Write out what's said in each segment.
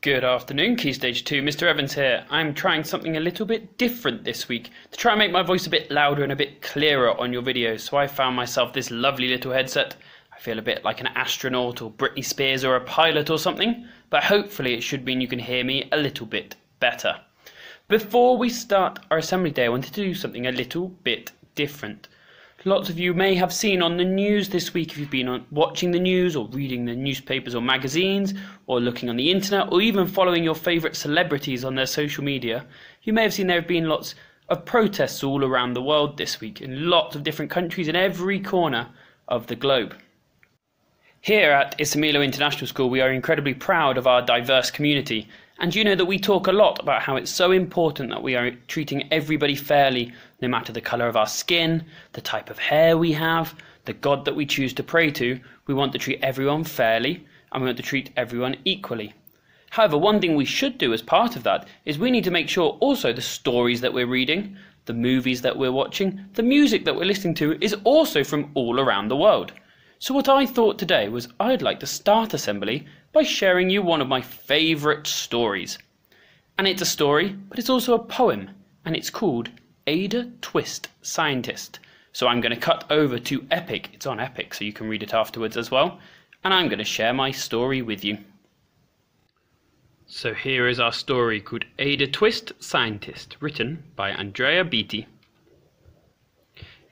Good afternoon, Key Stage 2. Mr. Evans here. I'm trying something a little bit different this week to try and make my voice a bit louder and a bit clearer on your videos. So I found myself this lovely little headset. I feel a bit like an astronaut or Britney Spears or a pilot or something, but hopefully it should mean you can hear me a little bit better. Before we start our assembly day, I wanted to do something a little bit different. Lots of you may have seen on the news this week if you've been on, watching the news or reading the newspapers or magazines or looking on the internet or even following your favourite celebrities on their social media, you may have seen there have been lots of protests all around the world this week in lots of different countries in every corner of the globe. Here at Isamilo International School, we are incredibly proud of our diverse community and you know that we talk a lot about how it's so important that we are treating everybody fairly, no matter the colour of our skin, the type of hair we have, the God that we choose to pray to. We want to treat everyone fairly and we want to treat everyone equally. However, one thing we should do as part of that is we need to make sure also the stories that we're reading, the movies that we're watching, the music that we're listening to is also from all around the world. So, what I thought today was I'd like to start assembly by sharing you one of my favourite stories. And it's a story, but it's also a poem, and it's called Ada Twist Scientist. So I'm going to cut over to Epic. It's on Epic, so you can read it afterwards as well. And I'm going to share my story with you. So here is our story called Ada Twist Scientist, written by Andrea Beaty.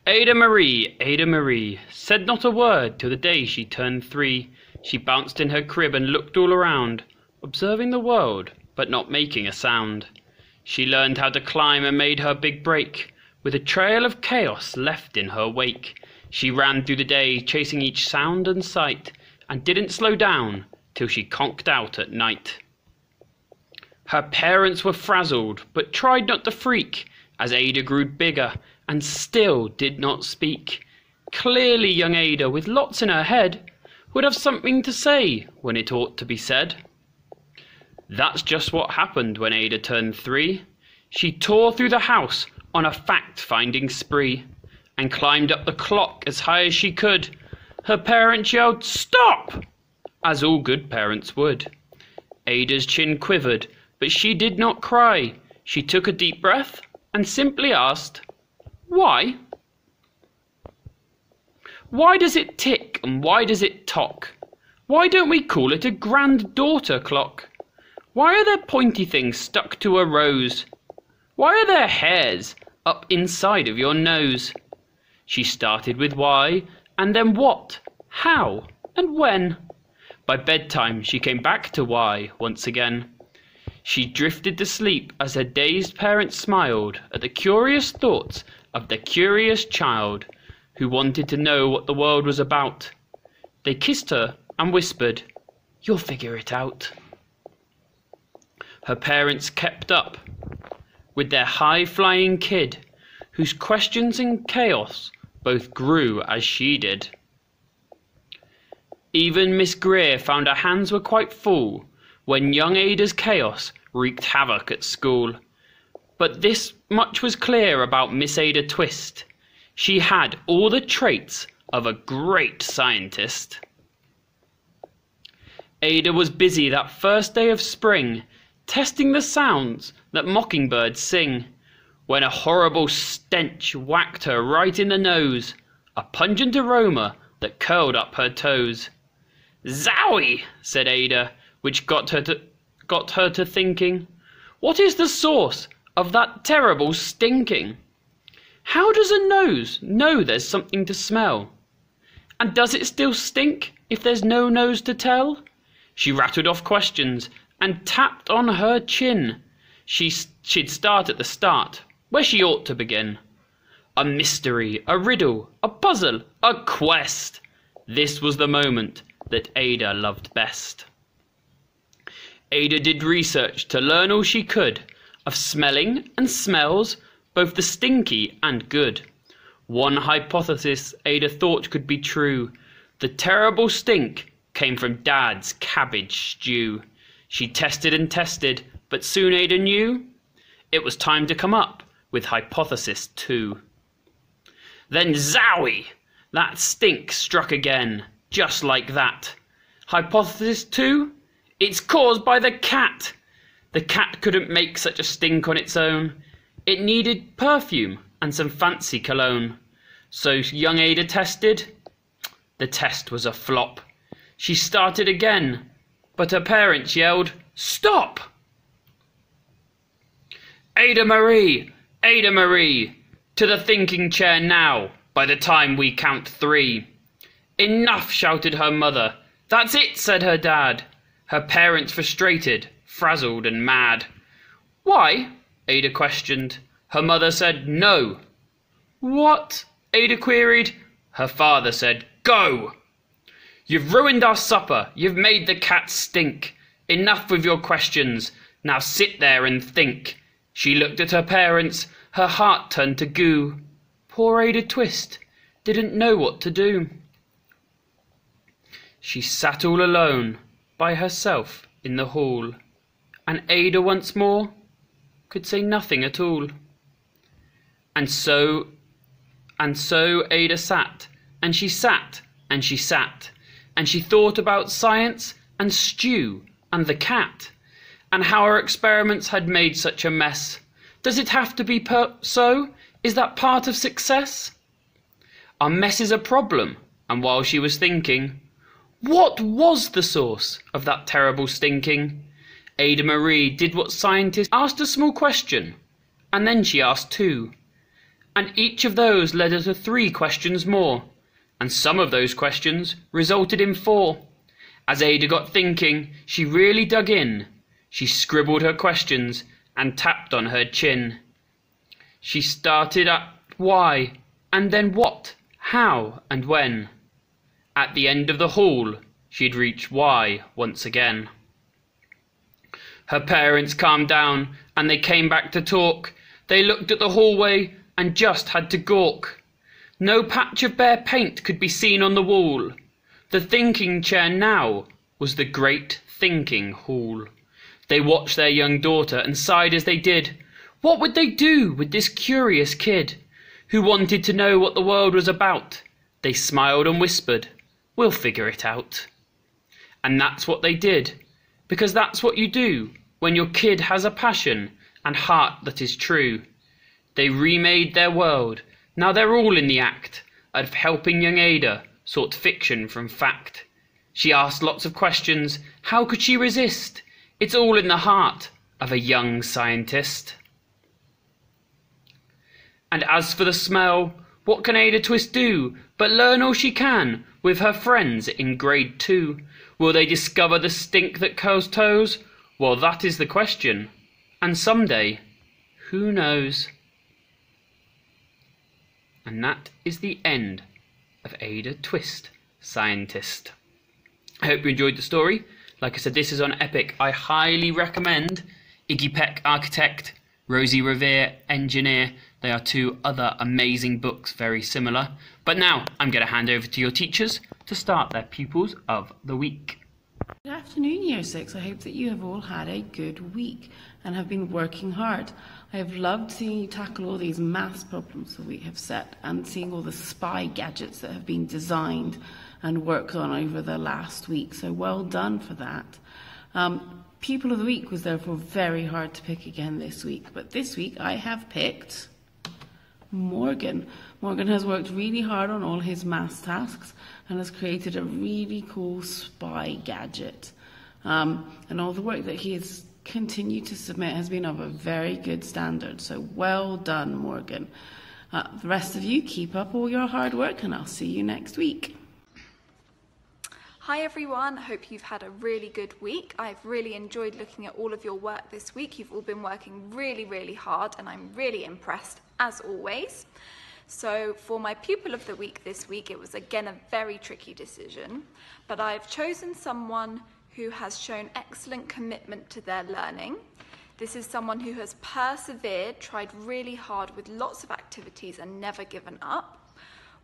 Ada Marie, Ada Marie, said not a word till the day she turned three. She bounced in her crib and looked all around, observing the world, but not making a sound. She learned how to climb and made her big break, with a trail of chaos left in her wake. She ran through the day, chasing each sound and sight, and didn't slow down till she conked out at night. Her parents were frazzled, but tried not to freak, as Ada grew bigger and still did not speak. Clearly, young Ada, with lots in her head, would have something to say when it ought to be said. That's just what happened when Ada turned three. She tore through the house on a fact finding spree and climbed up the clock as high as she could. Her parents yelled, Stop! as all good parents would. Ada's chin quivered, but she did not cry. She took a deep breath and simply asked, Why? Why does it tick and why does it tock? Why don't we call it a granddaughter clock? Why are there pointy things stuck to a rose? Why are there hairs up inside of your nose? She started with why, and then what, how, and when. By bedtime she came back to why once again. She drifted to sleep as her dazed parents smiled at the curious thoughts of the curious child who wanted to know what the world was about. They kissed her and whispered, You'll figure it out. Her parents kept up with their high flying kid, whose questions and chaos both grew as she did. Even Miss Greer found her hands were quite full when young Ada's chaos wreaked havoc at school. But this much was clear about Miss Ada Twist. She had all the traits of a great scientist. Ada was busy that first day of spring, testing the sounds that mockingbirds sing, when a horrible stench whacked her right in the nose, a pungent aroma that curled up her toes. Zowie! said Ada, which got her to, got her to thinking, what is the source of that terrible stinking? How does a nose know there's something to smell? And does it still stink if there's no nose to tell? She rattled off questions and tapped on her chin. She, she'd start at the start, where she ought to begin. A mystery, a riddle, a puzzle, a quest. This was the moment that Ada loved best. Ada did research to learn all she could of smelling and smells both the stinky and good. One hypothesis Ada thought could be true. The terrible stink came from Dad's cabbage stew. She tested and tested, but soon Ada knew it was time to come up with hypothesis two. Then zowie! That stink struck again, just like that. Hypothesis two? It's caused by the cat. The cat couldn't make such a stink on its own. It needed perfume and some fancy cologne. So young Ada tested. The test was a flop. She started again, but her parents yelled, Stop! Ada Marie! Ada Marie! To the thinking chair now, by the time we count three. Enough, shouted her mother. That's it, said her dad. Her parents frustrated, frazzled and mad. Why? Ada questioned. Her mother said no. What? Ada queried. Her father said go. You've ruined our supper. You've made the cat stink. Enough with your questions. Now sit there and think. She looked at her parents. Her heart turned to goo. Poor Ada Twist didn't know what to do. She sat all alone by herself in the hall, and Ada once more could say nothing at all. And so, and so Ada sat, and she sat, and she sat, and she thought about science and stew and the cat, and how her experiments had made such a mess. Does it have to be so? Is that part of success? Our mess is a problem, and while she was thinking, what was the source of that terrible stinking? Ada Marie did what scientists asked a small question, and then she asked two. And each of those led her to three questions more, and some of those questions resulted in four. As Ada got thinking, she really dug in. She scribbled her questions and tapped on her chin. She started at why, and then what, how, and when. At the end of the hall, she'd reach why once again. Her parents calmed down and they came back to talk. They looked at the hallway and just had to gawk. No patch of bare paint could be seen on the wall. The thinking chair now was the great thinking hall. They watched their young daughter and sighed as they did. What would they do with this curious kid who wanted to know what the world was about? They smiled and whispered, We'll figure it out. And that's what they did, because that's what you do when your kid has a passion and heart that is true. They remade their world. Now they're all in the act of helping young Ada sort fiction from fact. She asked lots of questions. How could she resist? It's all in the heart of a young scientist. And as for the smell, what can Ada Twist do but learn all she can with her friends in grade two? Will they discover the stink that curls toes? Well, that is the question. And someday, who knows? And that is the end of Ada Twist, Scientist. I hope you enjoyed the story. Like I said, this is on Epic. I highly recommend Iggy Peck, Architect, Rosie Revere, Engineer. They are two other amazing books, very similar. But now I'm going to hand over to your teachers to start their pupils of the week. Good afternoon, Year 6. I hope that you have all had a good week and have been working hard. I have loved seeing you tackle all these maths problems that we have set and seeing all the spy gadgets that have been designed and worked on over the last week. So well done for that. Um, Pupil of the Week was therefore very hard to pick again this week, but this week I have picked Morgan. Morgan has worked really hard on all his maths tasks and has created a really cool spy gadget. Um, and all the work that he has continued to submit has been of a very good standard. So well done, Morgan. Uh, the rest of you, keep up all your hard work, and I'll see you next week. Hi everyone, I hope you've had a really good week. I've really enjoyed looking at all of your work this week. You've all been working really, really hard and I'm really impressed as always. So for my pupil of the week this week, it was again a very tricky decision, but I've chosen someone who has shown excellent commitment to their learning. This is someone who has persevered, tried really hard with lots of activities and never given up.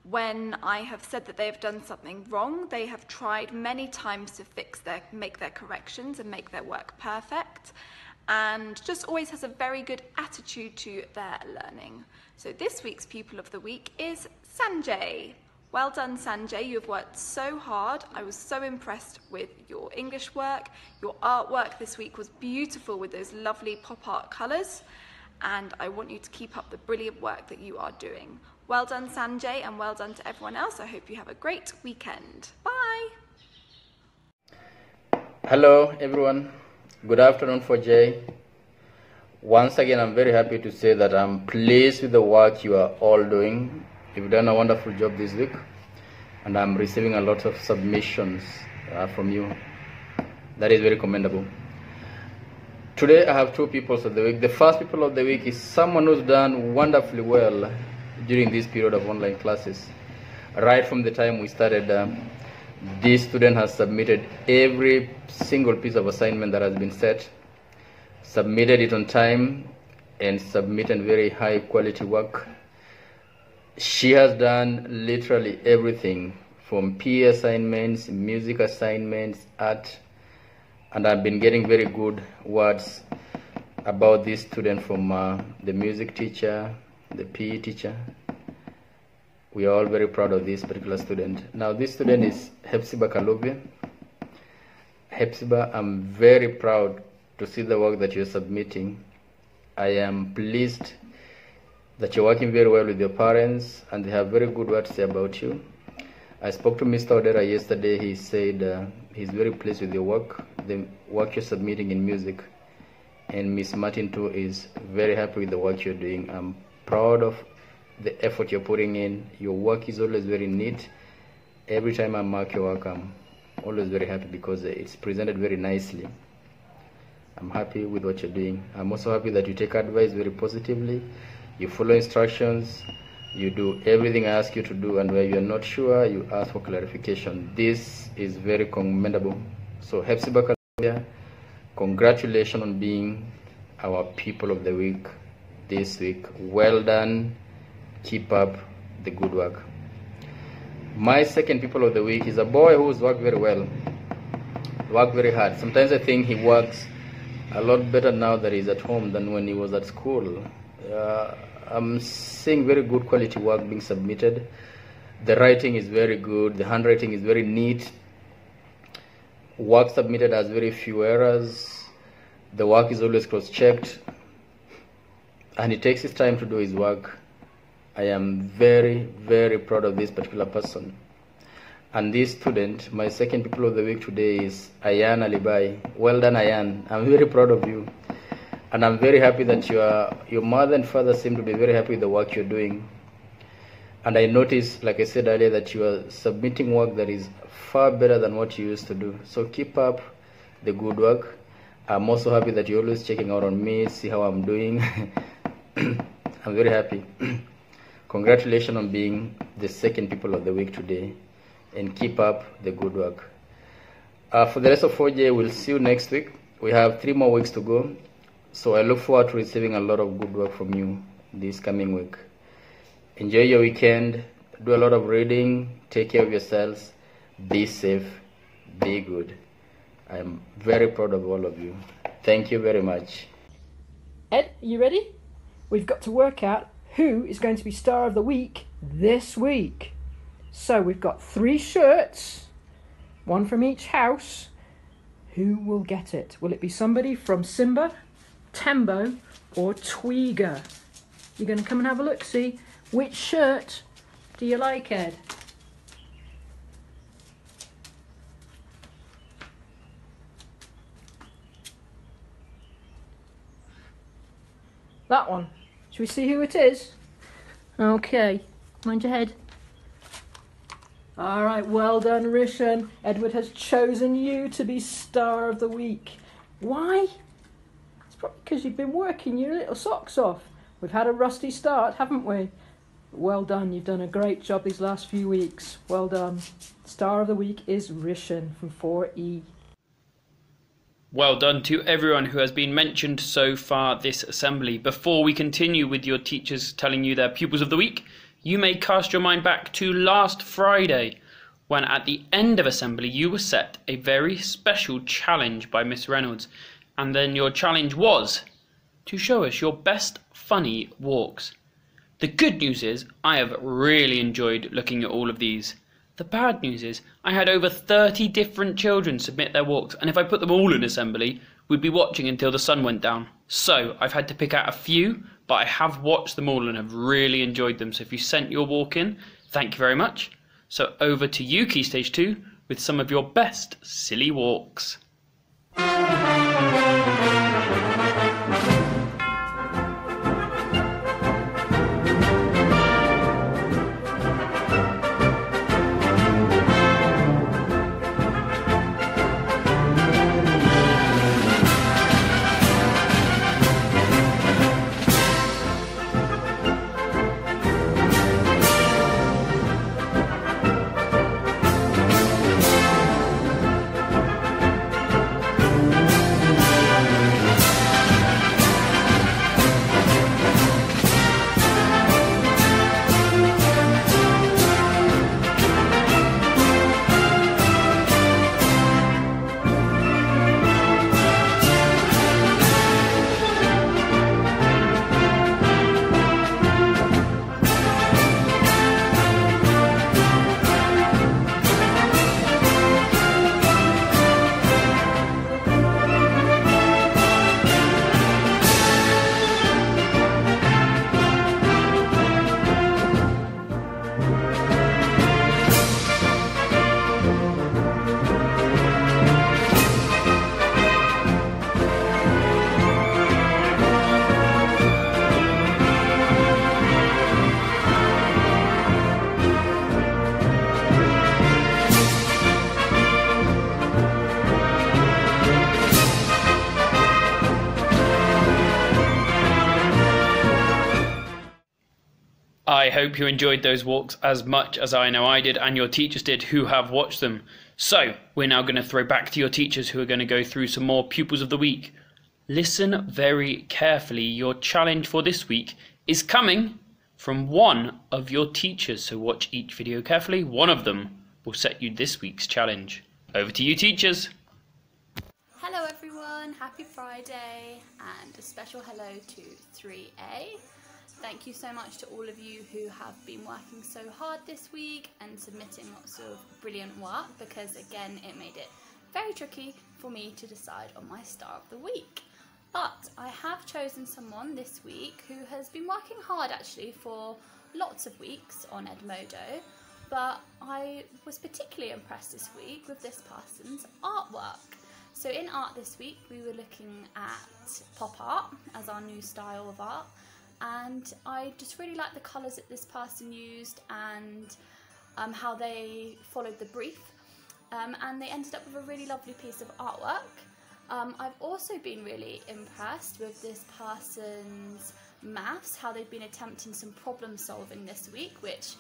When I have said that they have done something wrong, they have tried many times to fix their, make their corrections and make their work perfect and just always has a very good attitude to their learning. So this week's pupil of the week is Sanjay. Well done, Sanjay. You have worked so hard. I was so impressed with your English work. Your artwork this week was beautiful with those lovely pop art colours. And I want you to keep up the brilliant work that you are doing. Well done, Sanjay, and well done to everyone else. I hope you have a great weekend. Bye. Hello, everyone. Good afternoon for Jay. Once again, I'm very happy to say that I'm pleased with the work you are all doing. You've done a wonderful job this week, and I'm receiving a lot of submissions uh, from you. That is very commendable. Today, I have two people of the week. The first people of the week is someone who's done wonderfully well during this period of online classes. Right from the time we started, um, this student has submitted every single piece of assignment that has been set submitted it on time and submitted very high quality work. She has done literally everything from PE assignments, music assignments, art, and I've been getting very good words about this student from uh, the music teacher, the PE teacher. We are all very proud of this particular student. Now, this student is Hepzibah Kalubia. Hepzibah, I'm very proud to see the work that you're submitting. I am pleased that you're working very well with your parents and they have very good words to say about you. I spoke to Mr. Odera yesterday. He said uh, he's very pleased with your work, the work you're submitting in music. And Miss Martin too is very happy with the work you're doing. I'm proud of the effort you're putting in. Your work is always very neat. Every time I mark your work, I'm always very happy because it's presented very nicely. I'm happy with what you're doing. I'm also happy that you take advice very positively. You follow instructions. You do everything I ask you to do, and where you're not sure, you ask for clarification. This is very commendable. So, Hepzibah Kalubia, congratulations on being our people of the week this week. Well done. Keep up the good work. My second people of the week is a boy who's worked very well, worked very hard. Sometimes I think he works a lot better now that he's at home than when he was at school. Uh, I'm seeing very good quality work being submitted. The writing is very good, the handwriting is very neat. Work submitted has very few errors. The work is always cross checked. And he takes his time to do his work. I am very, very proud of this particular person. And this student, my second people of the week today is Ayan Alibai. Well done, Ayan. I'm very proud of you. And I'm very happy that you are, your mother and father seem to be very happy with the work you're doing. And I noticed, like I said earlier, that you are submitting work that is far better than what you used to do. So keep up the good work. I'm also happy that you're always checking out on me, see how I'm doing. I'm very happy. Congratulations on being the second people of the week today and keep up the good work. Uh, for the rest of 4J, we'll see you next week. We have three more weeks to go, so I look forward to receiving a lot of good work from you this coming week. Enjoy your weekend, do a lot of reading, take care of yourselves, be safe, be good. I am very proud of all of you. Thank you very much. Ed, you ready? We've got to work out who is going to be star of the week this week. So we've got three shirts, one from each house. Who will get it? Will it be somebody from Simba, Tembo, or Twiga? You're going to come and have a look, see which shirt do you like, Ed? That one. Should we see who it is? Okay, mind your head. All right, well done, Rishan. Edward has chosen you to be star of the week. Why? It's probably because you've been working your little socks off. We've had a rusty start, haven't we? Well done, you've done a great job these last few weeks. Well done. Star of the week is Rishan from 4E. Well done to everyone who has been mentioned so far this assembly. Before we continue with your teachers telling you their pupils of the week, you may cast your mind back to last Friday when at the end of assembly you were set a very special challenge by Miss Reynolds and then your challenge was to show us your best funny walks. The good news is I have really enjoyed looking at all of these. The bad news is I had over 30 different children submit their walks, and if I put them all in assembly, we'd be watching until the sun went down. So I've had to pick out a few, but I have watched them all and have really enjoyed them. So if you sent your walk in, thank you very much. So over to you, Key Stage 2, with some of your best silly walks. I hope you enjoyed those walks as much as I know I did and your teachers did who have watched them. So, we're now going to throw back to your teachers who are going to go through some more pupils of the week. Listen very carefully. Your challenge for this week is coming from one of your teachers. So, watch each video carefully. One of them will set you this week's challenge. Over to you, teachers. Hello everyone, happy Friday and a special hello to 3A. Thank you so much to all of you who have been working so hard this week and submitting lots of brilliant work because again it made it very tricky for me to decide on my star of the week. But I have chosen someone this week who has been working hard actually for lots of weeks on Edmodo, but I was particularly impressed this week with this person's artwork. So in art this week we were looking at pop art as our new style of art and I just really like the colours that this person used and um, how they followed the brief um, and they ended up with a really lovely piece of artwork. Um, I've also been really impressed with this person's maths, how they've been attempting some problem solving this week, which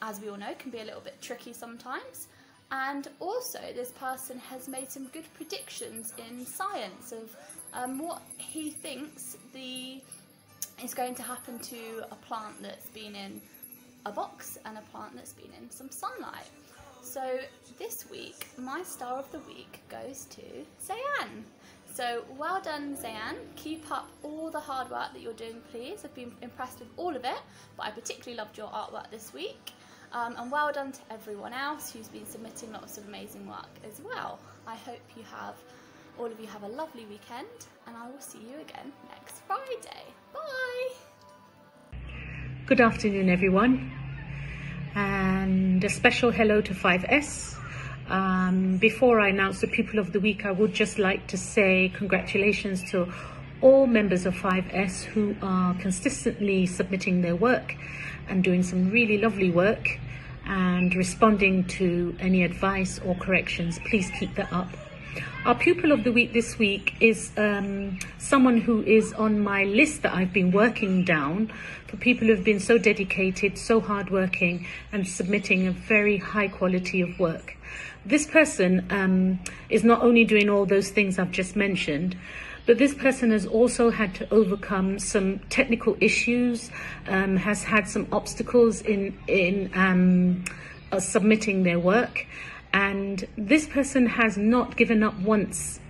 as we all know can be a little bit tricky sometimes. And also this person has made some good predictions in science of um, what he thinks the is going to happen to a plant that's been in a box and a plant that's been in some sunlight. So this week, my star of the week goes to Zayan. So well done, Zayan. Keep up all the hard work that you're doing, please. I've been impressed with all of it, but I particularly loved your artwork this week. Um, and well done to everyone else who's been submitting lots of amazing work as well. I hope you have, all of you have a lovely weekend, and I will see you again next Friday. Bye. Good afternoon, everyone, and a special hello to 5S. Um, before I announce the People of the Week, I would just like to say congratulations to all members of 5S who are consistently submitting their work and doing some really lovely work and responding to any advice or corrections. Please keep that up. Our pupil of the week this week is um, someone who is on my list that I've been working down for people who have been so dedicated, so hardworking, and submitting a very high quality of work. This person um, is not only doing all those things I've just mentioned, but this person has also had to overcome some technical issues, um, has had some obstacles in in um, uh, submitting their work, and this person has not given up once.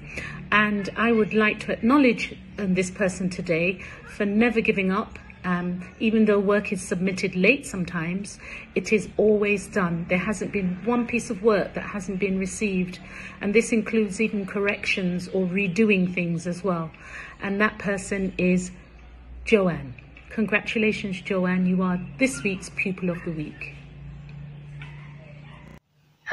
And I would like to acknowledge um, this person today for never giving up Um, even though work is submitted late sometimes, it is always done. There hasn't been one piece of work that hasn't been received. And this includes even corrections or redoing things as well. And that person is Joanne. Congratulations, Joanne. You are this week's Pupil of the Week.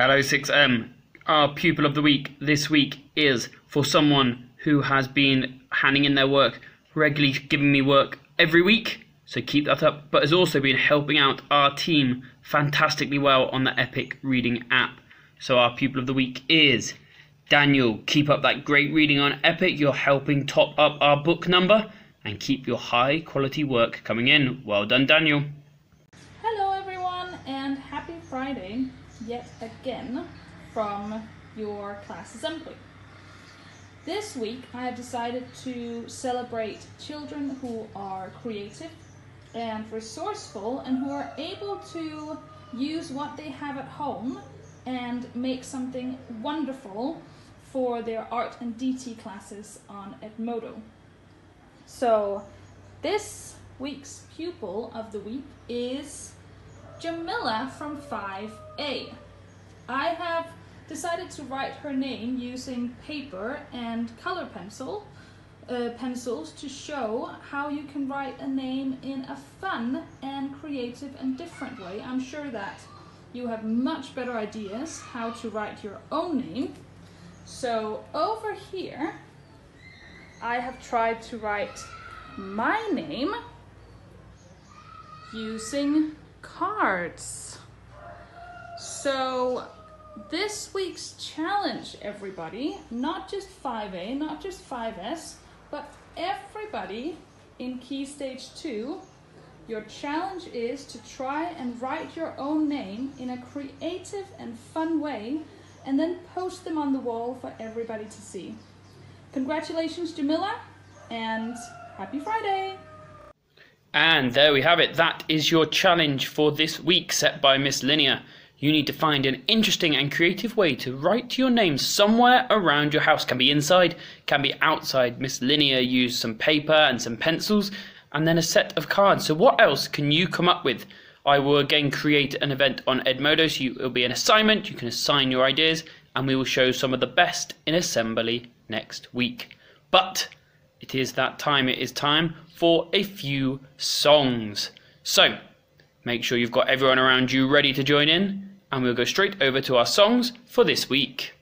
Hello 6M. Our Pupil of the Week this week is for someone who has been handing in their work, regularly giving me work every week, so keep that up, but has also been helping out our team fantastically well on the Epic Reading app. So our Pupil of the Week is Daniel. Keep up that great reading on Epic. You're helping top up our book number and keep your high quality work coming in. Well done, Daniel. Hello, everyone, and happy Friday yet again from your class assembly. This week I have decided to celebrate children who are creative and resourceful and who are able to use what they have at home and make something wonderful for their art and DT classes on Edmodo. So this week's pupil of the week is Jamila from 5A. I have decided to write her name using paper and color pencil uh, pencils to show how you can write a name in a fun and creative and different way. I'm sure that you have much better ideas how to write your own name. So over here, I have tried to write my name using cards. So this week's challenge, everybody, not just 5A, not just 5S, but everybody in Key Stage 2, your challenge is to try and write your own name in a creative and fun way and then post them on the wall for everybody to see. Congratulations, Jamila, and happy Friday! And there we have it. That is your challenge for this week set by Miss Linear. You need to find an interesting and creative way to write your name somewhere around your house. Can be inside, can be outside. Miss Linear used some paper and some pencils and then a set of cards. So what else can you come up with? I will again create an event on Edmodo, so you, it'll be an assignment. You can assign your ideas and we will show some of the best in assembly next week. But it is that time. It is time for a few songs. So make sure you've got everyone around you ready to join in and we'll go straight over to our songs for this week.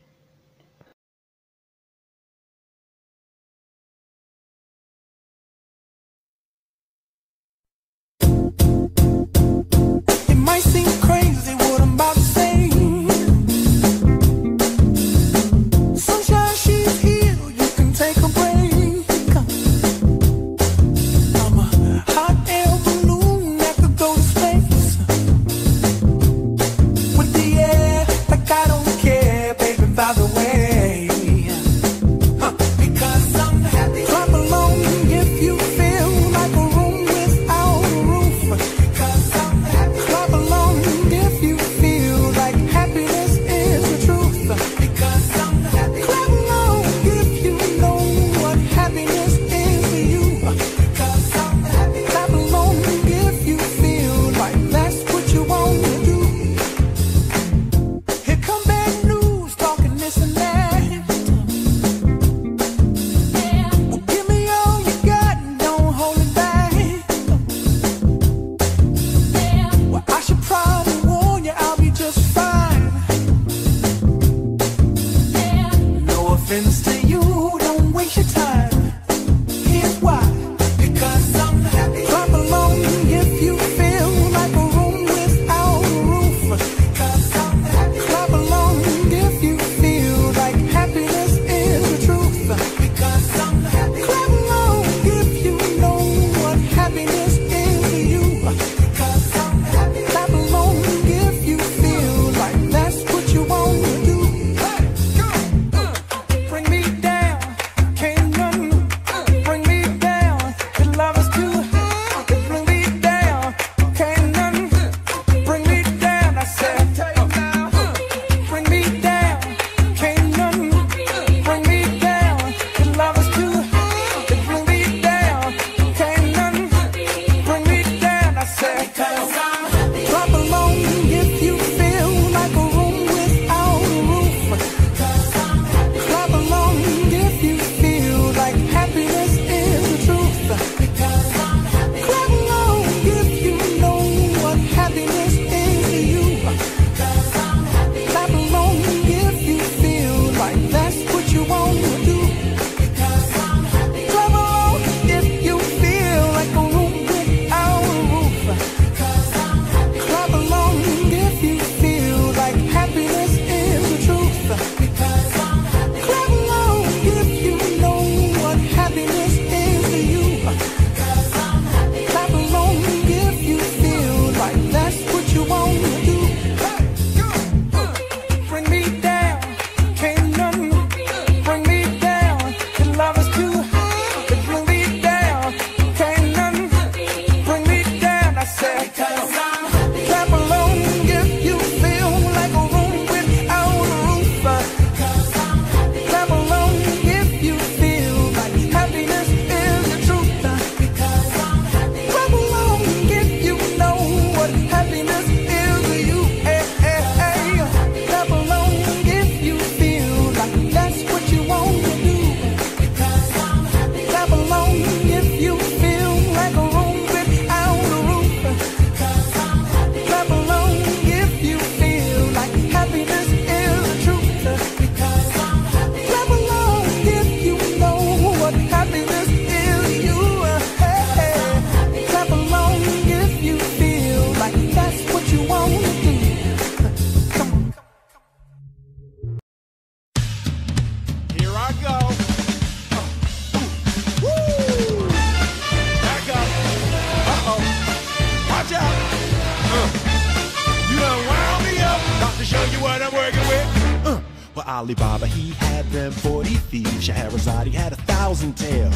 40 thieves. He had a thousand tales.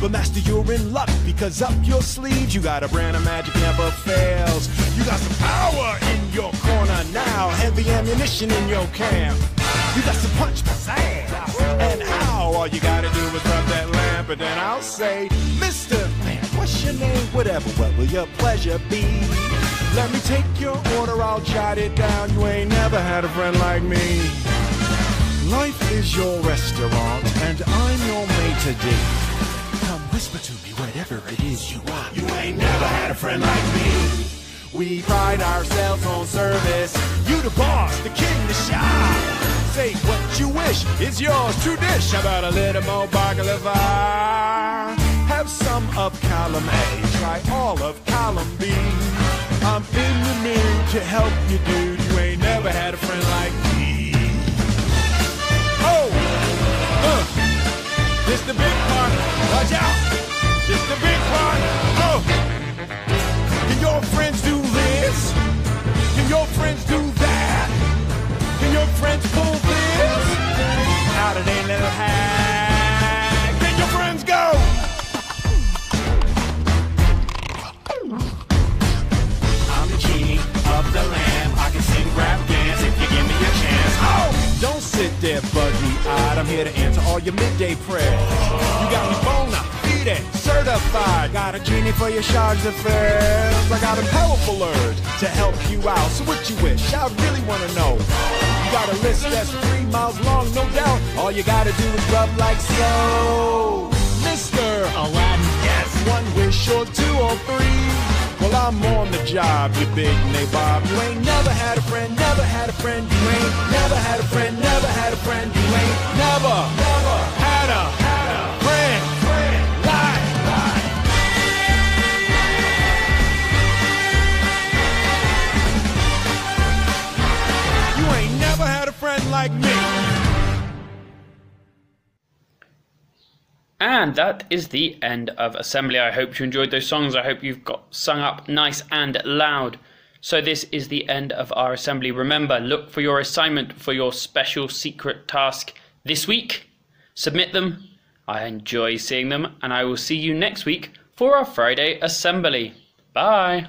But master, you're in luck because up your sleeves you got a brand of magic never fails. You got some power in your corner now, heavy ammunition in your camp. You got some punch, pizzazz, and how all you gotta do is rub that lamp, and then I'll say, Mister Man, what's your name? Whatever, what will your pleasure be? Let me take your order, I'll jot it down. You ain't never had a friend like me. Life is your restaurant, and I'm your maitre d'. Come whisper to me whatever it is you want. You ain't never had a friend like me. We pride ourselves on service. You the boss, the king, the shop. Say what you wish, it's yours to dish. How about a little more baklava? Have some of column A, try all of column B. I'm in the mood to help you, dude. You ain't never had a friend I got a powerful urge to help you out. So what you wish? I really wanna know. You got a list that's three miles long, no doubt. All you gotta do is rub like so. Mr. Aladdin, yes, one wish or two or three. Well, I'm on the job, you big nabob. You ain't never had a friend, never had a friend. You ain't never had a friend, never had a friend. You ain't never, never had a, like me. And that is the end of assembly. I hope you enjoyed those songs. I hope you've got sung up nice and loud. So this is the end of our assembly. Remember, look for your assignment for your special secret task this week. Submit them. I enjoy seeing them, and I will see you next week for our Friday assembly. Bye.